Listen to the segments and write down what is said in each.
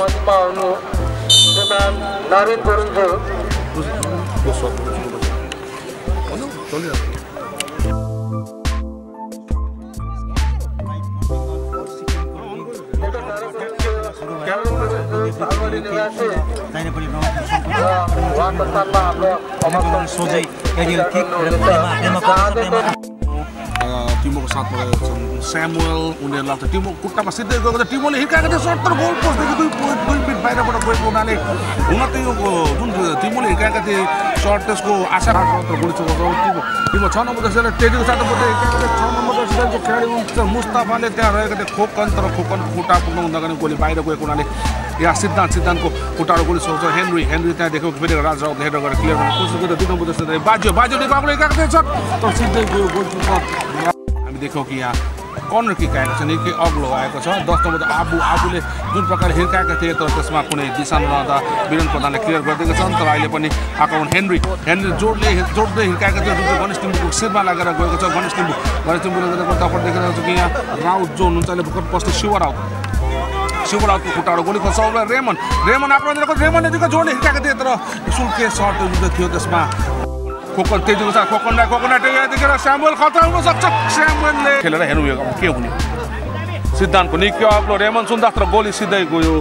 मञ्चमा आउनु श्रीमान नवीन गुरुङज्यू काठमाडौँ साथमा गएका छन् स्यामुएल उनीहरूलाई त टिमो खुट्टामा सिधै गएको छ टिमोले हिर्काएको थियो सत्तर गोल पोस्टदेखि दुई दुई मिनट बाहिरबाट गएको हुनाले हुन त यो जुन टिमोले हिर्काएका थिए सर्ट त्यसको आशा चलाउँछ टिमो टिमो छ नम्बर दसैँ टेडीको साथमा थियो छ नम्बर दसैँको खेलाडी मुस्ताफाले त्यहाँ रहेको थियो खोकन तर खोकन खुट्टा पुग्नु हुँदा बाहिर गएको हुनाले यहाँ सिद्धान्त सिद्धान्तको खुट्टाहरू गोली चलाउँछ हेनरी हेनरी त्यहाँ देखेको फेरि राजा हेरेर गरेर क्लियर गर्ने कोसिस गर्दा दुई नम्बर थियो तर सिधै गयो गोल हामी देख्यौँ कि यहाँ कर्नर किक आएको छ निकै अग्लो आएको छ। दस नम्बर आबु आबुले जुन प्रकारले हिर्काएका थिए तर त्यसमा कुनै दिशा नरहँदा वीरेन प्रधानले क्लियर गरिदिएका छन्। तर अहिले पनि आक्रमण हेनरी हेनरी जोडले जोडले हिर्काएका थियो जुन गणेश टिम्बुको शिरमा लागेर गएको छ गणेश टिम्बु गणेश तर्फ देखिरहेको छ कि यहाँ राउत जो हुनुहुन्छ अहिले भर्खर पस्ने शिव राउत शिव राउतको खुट्टाहरू गोली खोज्छ। रेमन रेमन आक्रमण दिएको रेमनले जोडले हिर्काएको थिए तर सुल्के सर्ट जुन थियो त्यसमा खोकन तेजीको साथ खोकनलाई खोकनलाई टेकेर स्यामुएल खतरा हुन सक्छ स्यामुएलले खेलेर हेर्नु यो अब के हुने सिद्धान्तको निकै अग्लो रेमन सुन्दा तर गोली सिधै गयो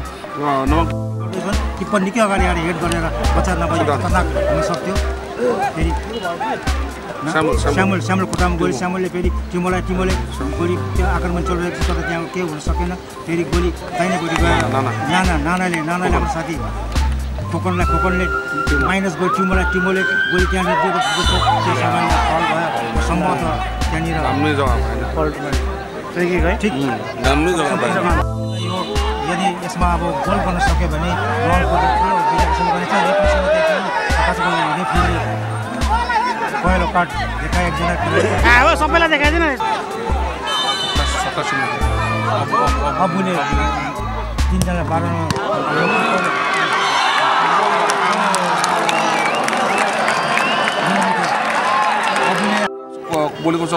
किप्पर निकै अगाडि आएर हेड गरेर बच्चा नभए खतरनाक हुन सक्थ्यो फेरि स्यामुल स्यामुल श्यामल श्यामल खुट्टामा गोली श्यामलले फेरि टिमोलाई टिमोले गोली त्यो आक्रमण चलिरहेको छ तर त्यहाँ केही हुन सकेन फेरि गोली दाहिनेपट्टि गयो नाना। नाना नानाले नानाले हाम्रो साथी खोकनलाई खोकनले माइनस गयो टिमोलाई टिमोले गोली त्यहाँनिर दिएको जस्तो त्यो सामान्य फल भयो सम्भवतः त्यहाँनिर यो यदि यसमा अब गोल गर्न सक्यो भने ठुलो गर्नेछ फेरि पहिलो कार्ड देखाए एकजना खेलाडी अब सबैलाई देखाइदिनु अबुले तिनजना बाह्र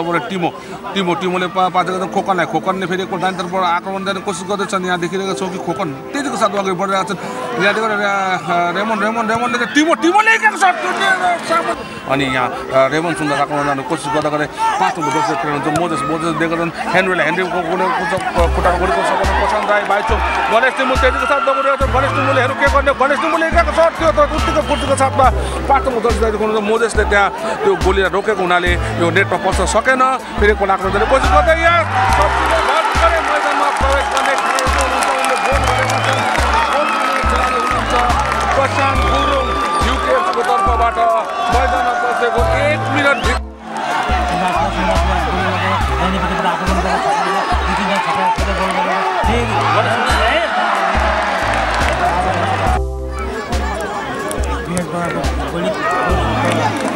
भने टिमो टिमो टिमोले पा पाचेको छ खोकनलाई खोकनले फेरि एकपल्ट दाहिने तर्फबाट आक्रमण गर्ने कोसिस गर्दैछन्। यहाँ देखिरहेको छौँ कि खोकन तेजीको साथ अगाडि बढिरहेका छन्। यहाँ देखेर रेमन रेमन रेमनले टिमो टिमोले अनि यहाँ रेमन सुन्दर आक्रमण जाने कोसिस गर्दा गर्दै पाँच नम्बर दस खेल्नुहुन्छ मोजेस मोजेस छन् हेनरीलाई हेनरीको खुट्टाको गणेश साथ छ। गणेश के गर्ने। गणेश साथमा पाँच मोजेसले त्यहाँ त्यो गोलीलाई रोकेको हुनाले यो नेटमा पस्न सकेन फेरि खोला खोज्ने कोसिस गर्दै तर्फबाट मैदानमा बसेको एक मिनट भोलि.